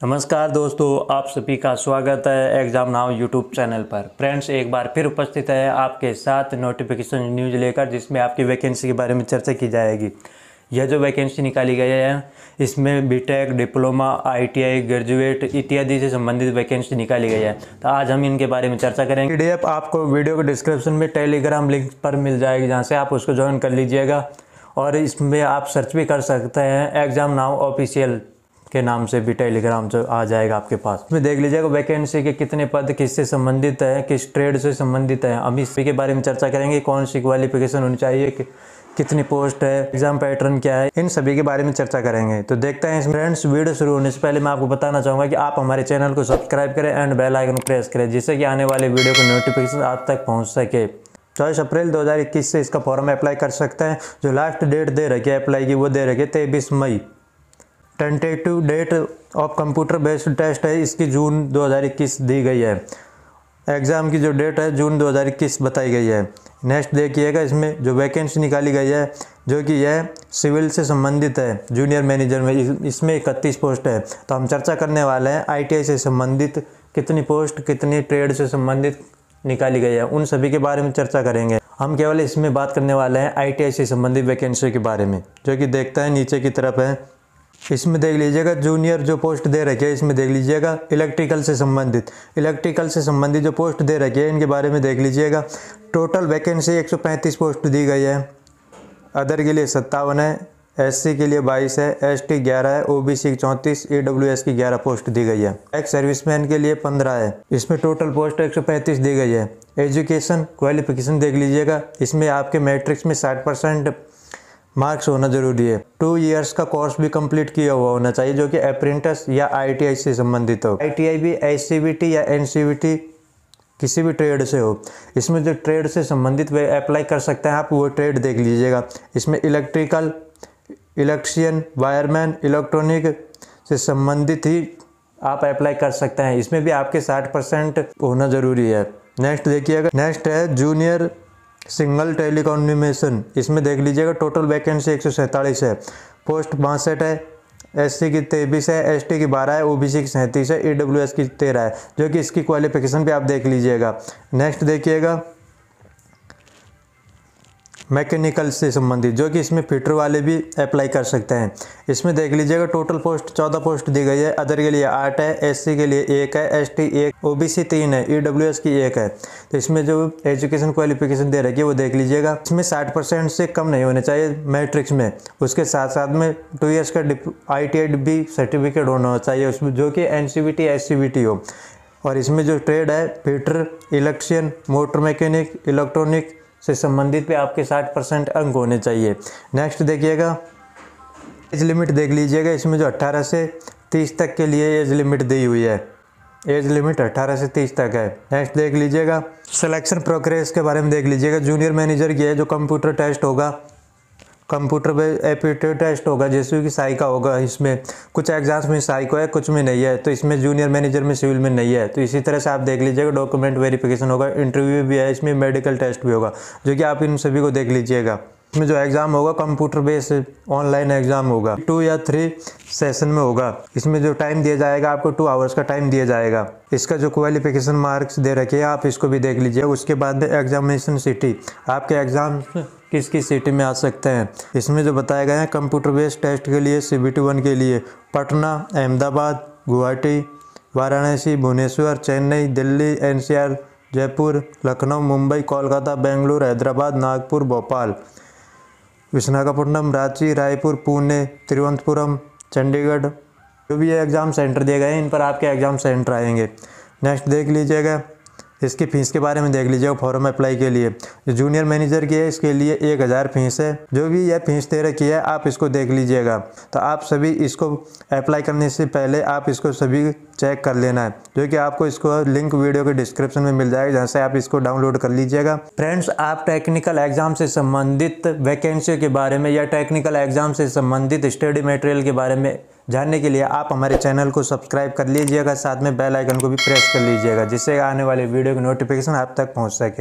नमस्कार दोस्तों, आप सभी का स्वागत है एग्ज़ाम नाउ यूट्यूब चैनल पर। फ्रेंड्स एक बार फिर उपस्थित है आपके साथ नोटिफिकेशन न्यूज़ लेकर, जिसमें आपकी वैकेंसी के बारे में चर्चा की जाएगी। यह जो वैकेंसी निकाली गई है, इसमें बीटेक डिप्लोमा आईटीआई ग्रेजुएट इत्यादि से संबंधित वैकेंसी निकाली गई है। तो आज हम इनके बारे में चर्चा करेंगे। पीडीएफ आपको वीडियो के डिस्क्रिप्शन में टेलीग्राम लिंक पर मिल जाएगी, जहाँ से आप उसको ज्वाइन कर लीजिएगा। और इसमें आप सर्च भी कर सकते हैं एग्ज़ाम नाउ ऑफिशियल के नाम से भी टेलीग्राम जो आ जाएगा आपके पास। इसमें देख लीजिएगा वैकेंसी के कितने पद किससे संबंधित है किस ट्रेड से संबंधित है। हम इस के बारे में चर्चा करेंगे कौन सी क्वालिफिकेशन होनी चाहिए कि, कितनी पोस्ट है एग्ज़ाम पैटर्न क्या है इन सभी के बारे में चर्चा करेंगे। तो देखते हैं फ्रेंड्स वीडियो शुरू होने से पहले मैं आपको बताना चाहूँगा कि आप हमारे चैनल को सब्सक्राइब करें एंड बेल आइकन प्रेस करें जिससे कि आने वाले वीडियो को नोटिफिकेशन आप तक पहुँच सके। चौबीस अप्रैल 2021 से इसका फॉर्म अप्लाई कर सकते हैं। जो लास्ट डेट दे रखी है अप्लाई की वो दे रखी है तेईस मई। Tentative date of computer based test है, इसकी जून 2021 दी गई है। एग्ज़ाम की जो डेट है, जून 2021 बताई गई है। नेक्स्ट देखिएगा, इसमें जो वैकेंसी निकाली गई है, जो कि यह सिविल से संबंधित है जूनियर मैनेजर में। इसमें इकतीस पोस्ट है। तो हम चर्चा करने वाले हैं आईटीआई से संबंधित कितनी पोस्ट कितनी ट्रेड से संबंधित निकाली गई है, उन सभी के बारे में चर्चा करेंगे। हम केवल इसमें बात करने वाले हैं आईटीआई से संबंधित वैकेंसी के बारे में, जो कि देखता है, नीचे की तरफ़ है। इसमें देख लीजिएगा जूनियर जो पोस्ट दे रखे है, इसमें देख लीजिएगा इलेक्ट्रिकल से संबंधित। इलेक्ट्रिकल से संबंधित जो पोस्ट दे रखे है, इनके बारे में देख लीजिएगा। टोटल वैकेंसी 135 पोस्ट दी गई है। अदर के लिए सत्तावन है एससी के लिए 22 है एसटी 11 है ओबीसी चौंतीस ईडब्ल्यूएस की 11 पोस्ट दी गई है। एक्स सर्विसमैन के लिए 15 है। इसमें टोटल पोस्ट 135 दी गई है। एजुकेशन क्वालिफिकेशन देख लीजिएगा। इसमें आपके मैट्रिक्स में 60 परसेंट मार्क्स होना ज़रूरी है। टू इयर्स का कोर्स भी कंप्लीट किया हुआ होना चाहिए, जो कि अप्रेंटिस या आईटीआई से संबंधित हो। आईटीआई भी एस या एनसीबीटी किसी भी ट्रेड से हो। इसमें जो ट्रेड से संबंधित वे अप्लाई कर सकते हैं, आप वो ट्रेड देख लीजिएगा। इसमें इलेक्ट्रिकल इलेक्ट्रिशियन वायरमैन इलेक्ट्रॉनिक से संबंधित ही आप अप्लाई कर सकते हैं। इसमें भी आपके 60 परसेंट होना ज़रूरी है। नेक्स्ट देखिएगा। नेक्स्ट है जूनियर सिंगल टेलीकॉन्यूमेशन इसमें देख लीजिएगा टोटल वैकेंसी एक सौ सैंतालीस है। पोस्ट बासठ है एस की तेईस है एसटी की बारह है ओबीसी की सैंतीस है ई की तेरह है, जो कि इसकी क्वालिफिकेशन भी आप देख लीजिएगा। नेक्स्ट देखिएगा। मैकेनिकल से संबंधित, जो कि इसमें फिटर वाले भी अप्लाई कर सकते हैं। इसमें देख लीजिएगा टोटल पोस्ट चौदह पोस्ट दी गई है। अदर के लिए आठ है एससी के लिए एक है एसटी एक ओबीसी तीन है ईडब्ल्यूएस की एक है। तो इसमें जो एजुकेशन क्वालिफिकेशन दे रखी है, वो देख लीजिएगा। इसमें साठ परसेंट से कम नहीं होने चाहिए मैट्रिक्स में। उसके साथ साथ में टू ईयर्स का आई टी भी सर्टिफिकेट होना चाहिए उसमें, जो कि एन सी बी हो। और इसमें जो ट्रेड है, fitter electrician motor mechanic electronic से संबंधित पे आपके 60 परसेंट अंक होने चाहिए। नेक्स्ट देखिएगा। एज लिमिट देख लीजिएगा। इसमें जो 18 से 30 तक के लिए एज लिमिट दी हुई है। एज लिमिट 18 से 30 तक है। नेक्स्ट देख लीजिएगा। सिलेक्शन प्रोग्रेस के बारे में देख लीजिएगा। जूनियर मैनेजर की है जो कंप्यूटर टेस्ट होगा। कंप्यूटर पे एप्टीट्यूड टेस्ट होगा, जैसे कि साई का होगा, इसमें कुछ एग्ज़ाम्स में साई को है, कुछ में नहीं है तो इसमें जूनियर मैनेजर में सिविल में नहीं है। तो इसी तरह से आप देख लीजिएगा, डॉक्यूमेंट वेरिफिकेशन होगा, इंटरव्यू भी है, इसमें मेडिकल टेस्ट भी होगा, जो कि आप इन सभी को देख लीजिएगा। इसमें जो एग्ज़ाम होगा कंप्यूटर बेस्ड ऑनलाइन एग्ज़ाम होगा। टू या थ्री सेशन में होगा। इसमें जो टाइम दिया जाएगा, आपको टू आवर्स का टाइम दिया जाएगा। इसका जो क्वालिफिकेशन मार्क्स दे रखे हैं, आप इसको भी देख लीजिए। उसके बाद एग्जामिनेशन सिटी आपके एग्ज़ाम किस किस सिटी में आ सकते हैं? इसमें जो बताया गया है कंप्यूटर बेस्ड टेस्ट के लिए सी बी के लिए, पटना, अहमदाबाद, गुवाहाटी, वाराणसी, भुवनेश्वर, चेन्नई, दिल्ली, एनसीआर, जयपुर, लखनऊ, मुंबई, कोलकाता, बेंगलुरु, हैदराबाद, नागपुर, भोपाल। विशाखापट्टनम रांची, रायपुर, पुणे, तिरुवनंतपुरम, चंडीगढ़। जो भी ये एग्ज़ाम सेंटर दिए गए हैं, इन पर आपके एग्ज़ाम सेंटर आएँगे। नेक्स्ट देख लीजिएगा। इसकी फ़ीस के बारे में देख लीजिएगा फॉर्म अप्लाई के लिए। जूनियर मैनेजर की है, इसके लिए एक हज़ार फ़ीस है। जो भी यह फ़ीस दे रखी है, आप इसको देख लीजिएगा। तो आप सभी इसको अप्लाई करने से पहले आप इसको सभी चेक कर लेना है, जो कि आपको इसको लिंक वीडियो के डिस्क्रिप्शन में मिल जाएगा, जहाँ से आप इसको डाउनलोड कर लीजिएगा। फ्रेंड्स आप टेक्निकल एग्ज़ाम से संबंधित वैकेंसी के बारे में या टेक्निकल एग्ज़ाम से संबंधित स्टडी मटेरियल के बारे में जानने के लिए आप हमारे चैनल को सब्सक्राइब कर लीजिएगा। साथ में बेल आइकन को भी प्रेस कर लीजिएगा, जिससे आने वाले वीडियो की नोटिफिकेशन आप तक पहुँच सके।